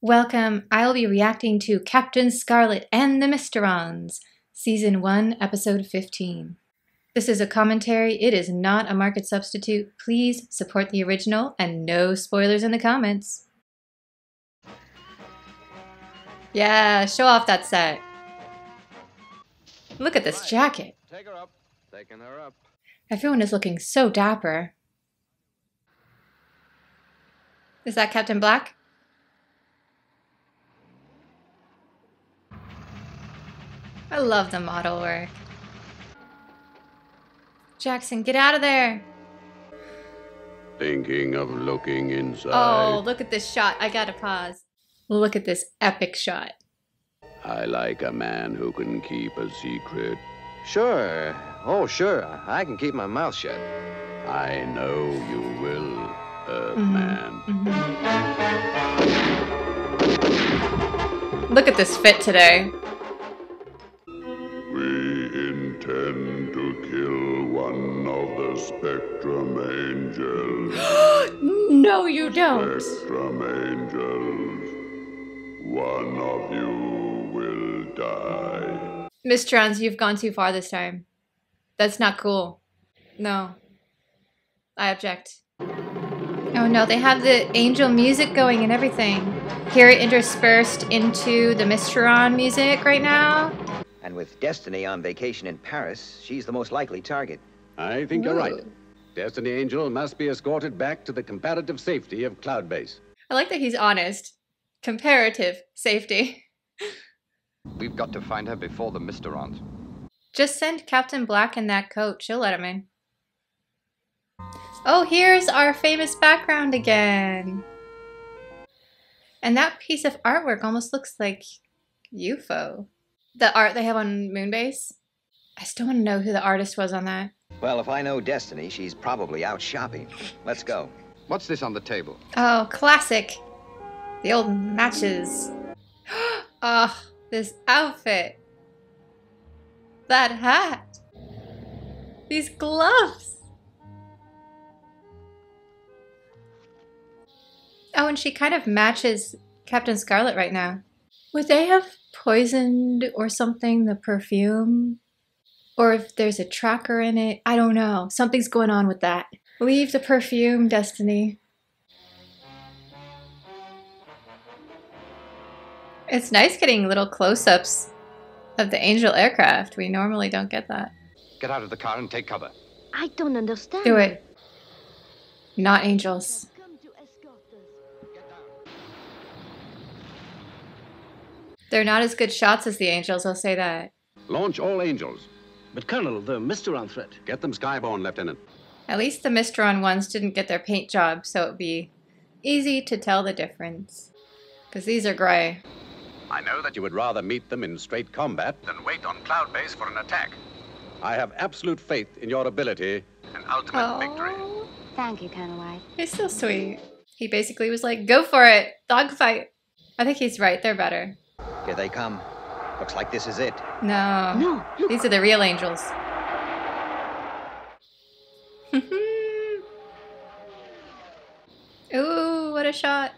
Welcome. I'll be reacting to Captain Scarlet and the Mysterons, Season 1, Episode 15. This is a commentary. It is not a market substitute. Please support the original and no spoilers in the comments. Yeah, show off that set. Look at this jacket. Take her up. Taking her up. Everyone is looking so dapper. Is that Captain Black? I love the model work. Jackson, get out of there. Thinking of looking inside. Oh, look at this shot. I gotta pause. Look at this epic shot. I like a man who can keep a secret. Sure. Oh, sure. I can keep my mouth shut. I know you will. Earthman. Mhm. Look at this fit today. To kill one of the Spectrum Angels. no, you don't. Spectrum Angels. One of you will die. Mysterons, you've gone too far this time. That's not cool. No. I object. Oh no, they have the angel music going and everything. Hear it interspersed into the Mysteron music right now. And with Destiny on vacation in Paris, she's the most likely target. I think you're right. Destiny Angel must be escorted back to the comparative safety of Cloud Base. I like that he's honest. Comparative safety. We've got to find her before the Mysterons. Just send Captain Black in that coat. She'll let him in. Oh, here's our famous background again. And that piece of artwork almost looks like UFO. The art they have on Moonbase. I still want to know who the artist was on that. Well, if I know Destiny, she's probably out shopping. Let's go. What's this on the table? Oh, classic. The old matches. oh, this outfit. That hat. These gloves. Oh, and she kind of matches Captain Scarlet right now. Would they have poisoned or something the perfume? Or if there's a tracker in it? I don't know. Something's going on with that. Leave the perfume, Destiny. It's nice getting little close ups of the Angel aircraft. We normally don't get that. Get out of the car and take cover. I don't understand. Do it. Not angels. They're not as good shots as the angels, I'll say that. Launch all Angels. But Colonel, the Mysteron threat. Get them skyborne, Lieutenant. At least the Mysteron ones didn't get their paint job, so it'd be easy to tell the difference. Because these are gray. I know that you would rather meet them in straight combat than wait on Cloud Base for an attack. I have absolute faith in your ability and ultimate victory. Oh, Thank you, Colonel White. he's so sweet. He basically was like, go for it, dogfight. I think he's right, they're better. Here they come. Looks like this is it. No. No, look. These are the real angels. Ooh, what a shot.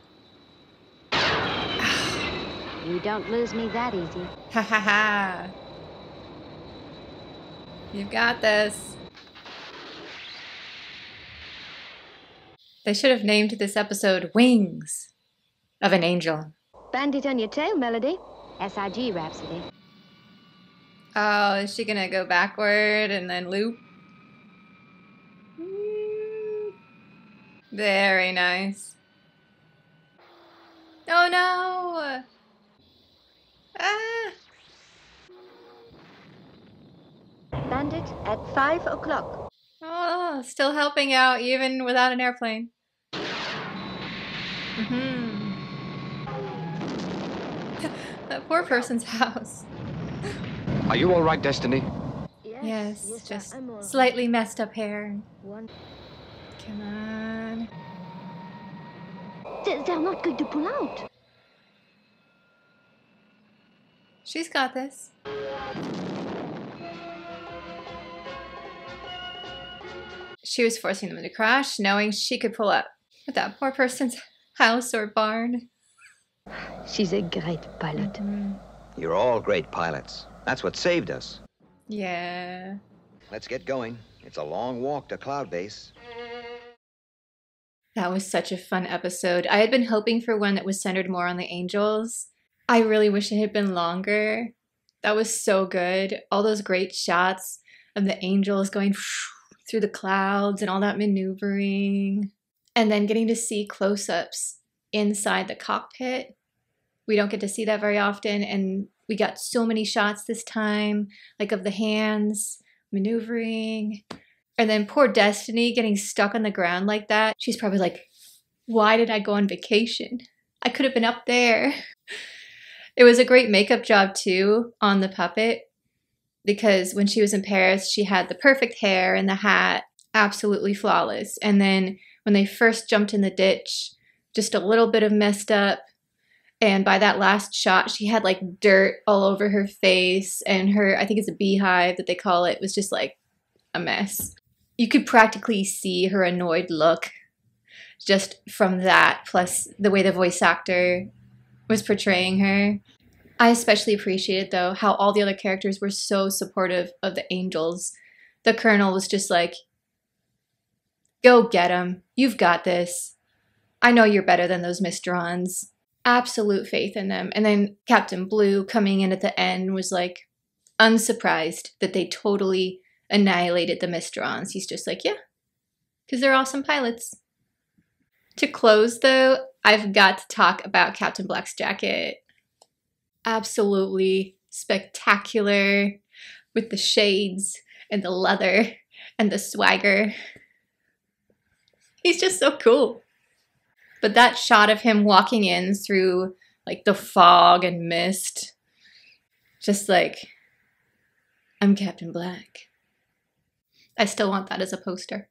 You don't lose me that easy. Ha ha ha. You've got this. They should have named this episode Wings of an Angel. Bandit on your tail, Melody. SIG Rhapsody. Oh, is she gonna go backward and then loop? Mm. Very nice. Oh no! Ah! Bandit at 5 o'clock. Oh, still helping out even without an airplane. hmm that poor person's house. Are you all right, Destiny? Yes, sir, just I'm all right. slightly messed up hair. One. Come on. They- They're not going to pull out. She's got this. She was forcing them to crash, knowing she could pull up. But that poor person's house or barn. She's a great pilot. Mm-hmm. You're all great pilots. That's what saved us. Yeah. Let's get going. It's a long walk to Cloud Base. That was such a fun episode. I had been hoping for one that was centered more on the angels. I really wish it had been longer. That was so good. All those great shots of the angels going through the clouds and all that maneuvering. And then getting to see close ups inside the cockpit. We don't get to see that very often. And we got so many shots this time, like of the hands maneuvering. And then poor Destiny getting stuck on the ground like that. She's probably like, why did I go on vacation? I could have been up there. It was a great makeup job too on the puppet because when she was in Paris, she had the perfect hair and the hat, absolutely flawless. And then when they first jumped in the ditch, just a little bit of messed up. And by that last shot, she had like dirt all over her face, and her, I think it's a beehive that they call it, was just like a mess. You could practically see her annoyed look just from that, plus the way the voice actor was portraying her. I especially appreciated, though, how all the other characters were so supportive of the angels. The colonel was just like, Go get him. You've got this. I know you're better than those Mysterons. Absolute faith in them. And then Captain Blue coming in at the end was like unsurprised that they totally annihilated the Mysterons. He's just like, yeah, because they're awesome pilots. To close, though, I've got to talk about Captain Black's jacket. Absolutely spectacular with the shades and the leather and the swagger. He's just so cool. But that shot of him walking in through like the fog and mist, just like, I'm Captain Black. I still want that as a poster.